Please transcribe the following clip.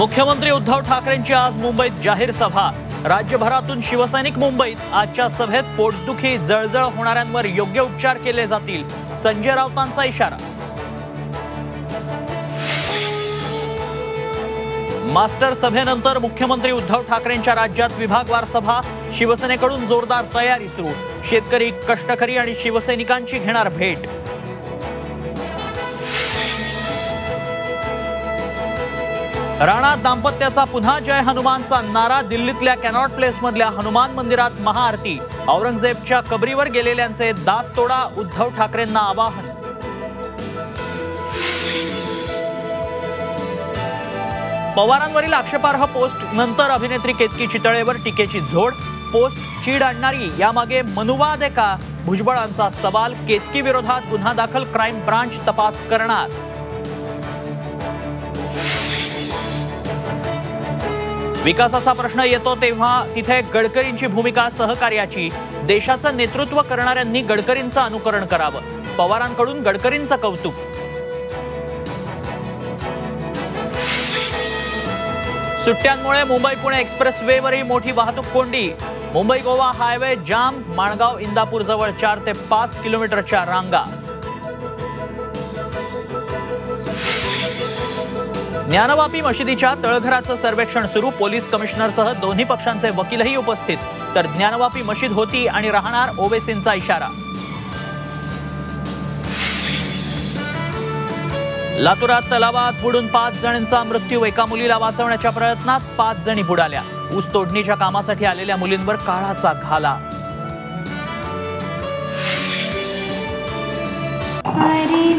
मुख्यमंत्री उद्धव ठाकरेंची आज मुंबईत जाहीर सभा. राज्यभरातून शिवसैनिक मुंबईत आजच्या सभेत पोटदुखी जळजळ होणाऱ्यांवर योग्य उपचार केले जातील संजय राऊतांचा इशारा. मास्टर सभेनंतर मुख्यमंत्री उद्धव ठाकरेंच्या राज्यात विभागवार सभा शिवसेनेकडून जोरदार तयारी सुरू. शेतकरी कष्टकरी आणि शिवसैनिकांची घेणार भेट. राणा दाम्पत्याचा पुन्हा जय हनुमानचा नारा दिल्लीतल्या कॅनॉट प्लेसमधल्या हनुमान मंदिरात महाआरती. औरंगजेबच्या कबरीवर गेलेल्यांचे दात तोडा उद्धव ठाकरेंना आवाहन. पवारांवरील आक्षेपार्ह पोस्ट नंतर अभिनेत्री केतकी चितळेवर टीकेची झोड. पोस्ट चीड आणणारी यामागे मनुवाद आहे का? भुजबळांचा सवाल केतकी विरोधात गुन्हा दाखल क्राईम ब्रांच तपास करणार. विकासाचा प्रश्न येतो तेव्हा तिथे गडकरींची भूमिका सहकार्याची. देशाचं नेतृत्व करणाऱ्यांनी गडकरींचं अनुकरण करावं. पवारांकडून गडकरींचं कौतुक. सुट्ट्यांमुळे मुंबई पुणे एक्सप्रेस वेवरही मोठी वाहतूक कोंडी. मुंबई गोवा हायवे जाम माणगाव इंदापूर जवळ चार ते पाच किलोमीटरच्या रांगा. ज्ञानवापी मशिदीच्या तळघराचं सर्वेक्षण सुरू. पोलीस कमिशनरसह दोन्ही पक्षांचे वकीलही उपस्थित. तर ज्ञानवापी मशीद होती आणि राहणार ओवेसींचा इशारा. लातुरात तलावात बुडून पाच जणांचा मृत्यू. एका मुलीला वाचवण्याच्या प्रयत्नात पाच जणी बुडाल्या. ऊस तोडणीच्या कामासाठी आलेल्या मुलींवर काळाचा घाला. हरी